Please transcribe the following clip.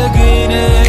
the greenest